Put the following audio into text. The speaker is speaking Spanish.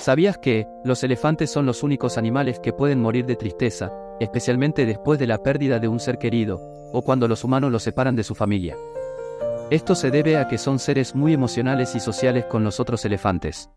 ¿Sabías que los elefantes son los únicos animales que pueden morir de tristeza, especialmente después de la pérdida de un ser querido, o cuando los humanos los separan de su familia? Esto se debe a que son seres muy emocionales y sociales con los otros elefantes.